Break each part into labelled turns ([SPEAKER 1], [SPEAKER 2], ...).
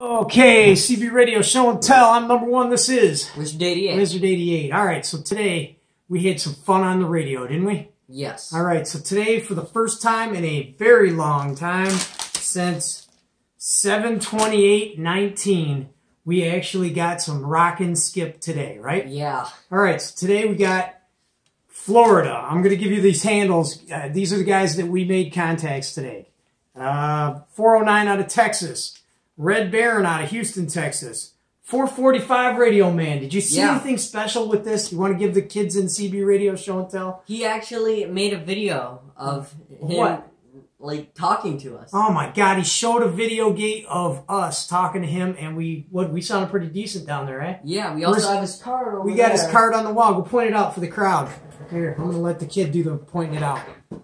[SPEAKER 1] Okay, CB Radio Show and Tell. I'm number one. This is
[SPEAKER 2] Wizard 88.
[SPEAKER 1] Wizard 88. All right, so today we had some fun on the radio, didn't we?
[SPEAKER 2] Yes.
[SPEAKER 1] All right, so today, for the first time in a very long time, since 728.19, we actually got some rock and skip today, right?
[SPEAKER 2] Yeah.
[SPEAKER 1] All right, so today we got Florida. I'm going to give you these handles. Uh, these are the guys that we made contacts today. Uh, 409 out of Texas. Red Baron out of Houston, Texas. 445 Radio Man. Did you see
[SPEAKER 2] Yeah.
[SPEAKER 1] anything special with this? You want to give the kids in CB Radio show and tell?
[SPEAKER 2] He actually made a video of him
[SPEAKER 1] What?
[SPEAKER 2] like talking to us.
[SPEAKER 1] Oh my God! He showed a video gate of us talking to him, and we what we sounded pretty decent down there, eh?
[SPEAKER 2] Yeah, we also
[SPEAKER 1] Where's-
[SPEAKER 2] have his card over
[SPEAKER 1] We got his card on the wall. Go point it out for the crowd. Here, I'm gonna let the kid do the pointing it out. All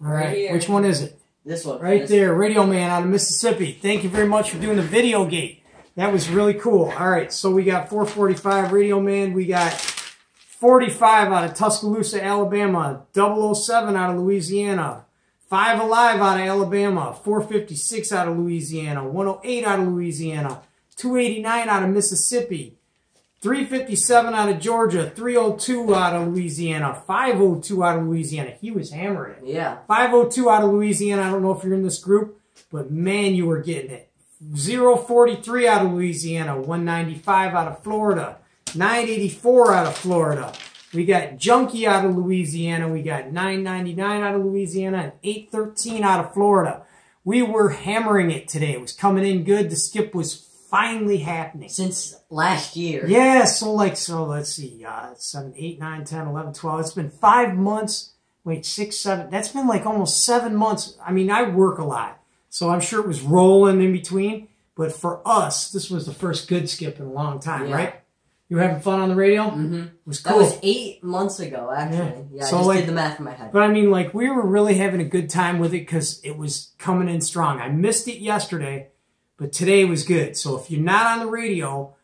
[SPEAKER 1] right,
[SPEAKER 2] Right
[SPEAKER 1] which one is it?
[SPEAKER 2] This one.
[SPEAKER 1] Right
[SPEAKER 2] This-
[SPEAKER 1] there, Radio Man out of Mississippi. Thank you very much for doing the video gate. That was really cool. All right, so we got 445 Radio Man. We got 45 out of Tuscaloosa, Alabama. 007 out of Louisiana. 5 Alive out of Alabama. 456 out of Louisiana. 108 out of Louisiana. 289 out of Mississippi. 357 out of Georgia. 302 out of Louisiana. 502 out of Louisiana. He was hammering it.
[SPEAKER 2] Yeah.
[SPEAKER 1] 502 out of Louisiana. I don't know if you're in this group, but man, you were getting it. 043 out of Louisiana. 195 out of Florida. 984 out of Florida. We got Junkie out of Louisiana. We got 999 out of Louisiana and 813 out of Florida. We were hammering it today. It was coming in good. The skip was finally happening.
[SPEAKER 2] Since last year.
[SPEAKER 1] Yeah, so like, so let's see, uh, 7, 8, 9, 10, 11, 12. It's been five months. Wait, six, seven. That's been like almost seven months. I mean, I work a lot, so I'm sure it was rolling in between. But for us, this was the first good skip in a long time,
[SPEAKER 2] Yeah.
[SPEAKER 1] right? You were having fun on the radio?
[SPEAKER 2] Mm-hmm.
[SPEAKER 1] It was cool.
[SPEAKER 2] That was eight months ago, actually.
[SPEAKER 1] Yeah.
[SPEAKER 2] Yeah,
[SPEAKER 1] So,
[SPEAKER 2] I just
[SPEAKER 1] like-
[SPEAKER 2] did the math in my head.
[SPEAKER 1] But I mean, like, we were really having a good time with it because it was coming in strong. I missed it yesterday, but today was good. So if you're not on the radio,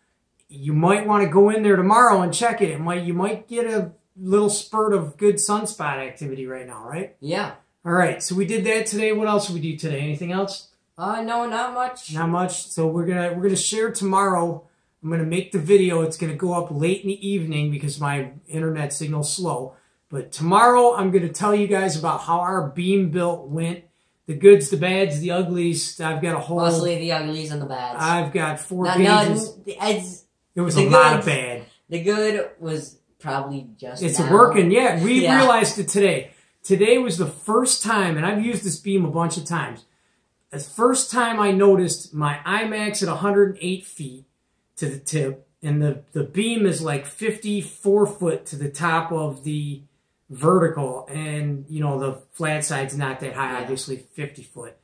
[SPEAKER 1] you might want to go in there tomorrow and check it. It might you might get a little spurt of good sunspot activity right now, right?
[SPEAKER 2] Yeah.
[SPEAKER 1] All right. So we did that today. What else did we do today? Anything else?
[SPEAKER 2] Uh, no, not much.
[SPEAKER 1] Not much. So we're gonna we're gonna share tomorrow. I'm gonna make the video. It's gonna go up late in the evening because my internet signal's slow. But tomorrow I'm gonna tell you guys about how our beam built went. The goods, the bads, the uglies. I've got a whole.
[SPEAKER 2] Mostly the uglies and the bads.
[SPEAKER 1] I've got four
[SPEAKER 2] none.
[SPEAKER 1] pages.
[SPEAKER 2] It's,
[SPEAKER 1] It was a lot of bad.
[SPEAKER 2] the good was probably just
[SPEAKER 1] It's
[SPEAKER 2] now.
[SPEAKER 1] working. Yeah, we
[SPEAKER 2] Yeah.
[SPEAKER 1] realized it today. Today was the first time, and I've used this beam a bunch of times. The first time I noticed my IMAX at 108 feet to the tip, and the, the beam is like 54 foot to the top of the vertical, and you know the flat side's not that high,
[SPEAKER 2] Yeah.
[SPEAKER 1] obviously 50 foot.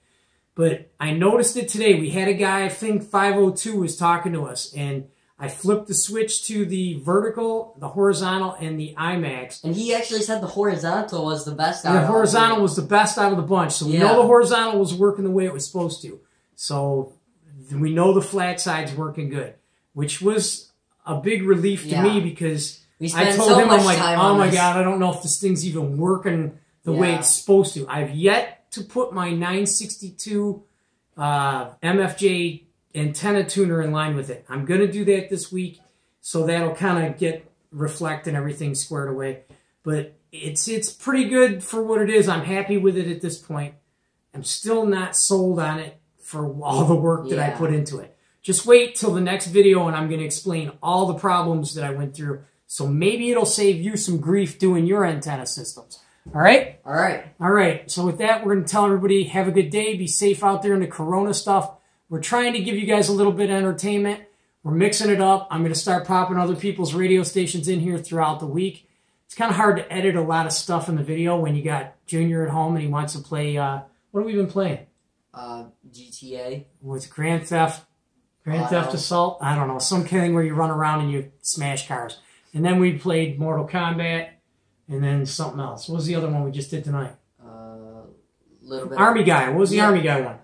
[SPEAKER 1] But I noticed it today. We had a guy, I think 502 was talking to us, and I flipped the switch to the vertical, the horizontal, and the IMAX.
[SPEAKER 2] And he actually said the horizontal was the best.
[SPEAKER 1] The horizontal was the best out of the bunch. So we
[SPEAKER 2] Yeah.
[SPEAKER 1] know the horizontal was working the way it was supposed to. So we know the flat side's working good, which was a big relief to
[SPEAKER 2] Yeah.
[SPEAKER 1] me because
[SPEAKER 2] We
[SPEAKER 1] I told
[SPEAKER 2] so
[SPEAKER 1] him,
[SPEAKER 2] much
[SPEAKER 1] I'm like,
[SPEAKER 2] time
[SPEAKER 1] oh my
[SPEAKER 2] this.
[SPEAKER 1] God, I don't know if this thing's even working the way it's supposed to. I've yet to put my 962 uh, MFJ antenna tuner in line with it. I'm going to do that this week, so that'll kind of get reflect and everything squared away. But it's it's pretty good for what it is. I'm happy with it at this point. I'm still not sold on it for all the work that I put into it. Just wait till the next video and I'm going to explain all the problems that I went through. So maybe it'll save you some grief doing your antenna systems. All right?
[SPEAKER 2] All right.
[SPEAKER 1] All right. So with that, we're going to tell everybody have a good day. Be safe out there in the corona stuff. We're trying to give you guys a little bit of entertainment. We're mixing it up. I'm going to start popping other people's radio stations in here throughout the week. It's kind of hard to edit a lot of stuff in the video when you got Junior at home and he wants to play. Uh, what have we been playing?
[SPEAKER 2] Uh, GTA.
[SPEAKER 1] With Grand Theft? Grand
[SPEAKER 2] Auto.
[SPEAKER 1] Theft Assault? I don't know. Some thing where you run around and you smash cars. And then we played Mortal Kombat and then something else. What was the other one we just did tonight?
[SPEAKER 2] Uh, little bit.
[SPEAKER 1] Army Guy. What was the
[SPEAKER 2] Yeah.
[SPEAKER 1] Army Guy one?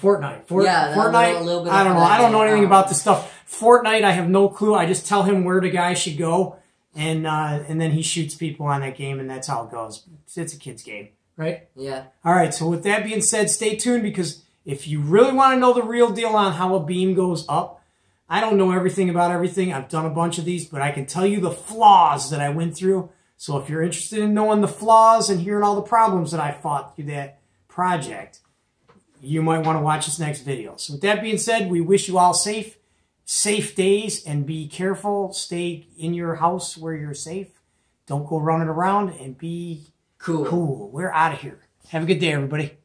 [SPEAKER 1] Fortnite. Fort,
[SPEAKER 2] Yeah,
[SPEAKER 1] Fortnite.
[SPEAKER 2] little- little bit
[SPEAKER 1] I don't know. I don't know anything
[SPEAKER 2] um,
[SPEAKER 1] about this stuff. Fortnite. I have no clue. I just tell him where the guy should go, and uh, and then he shoots people on that game, and that's how it goes. It's a kid's game, right?
[SPEAKER 2] Yeah.
[SPEAKER 1] All right. So with that being said, stay tuned because If you really want to know the real deal on how a beam goes up, I don't know everything about everything. I've done a bunch of these, but I can tell you the flaws that I went through. So if you're interested in knowing the flaws and hearing all the problems that I fought through that project, you might want to watch this next video. So with that being said, we wish you all safe, safe days and be careful. Stay in your house where you're safe. Don't go running around and be
[SPEAKER 2] Cool.
[SPEAKER 1] cool. We're out of here. Have a good day, everybody.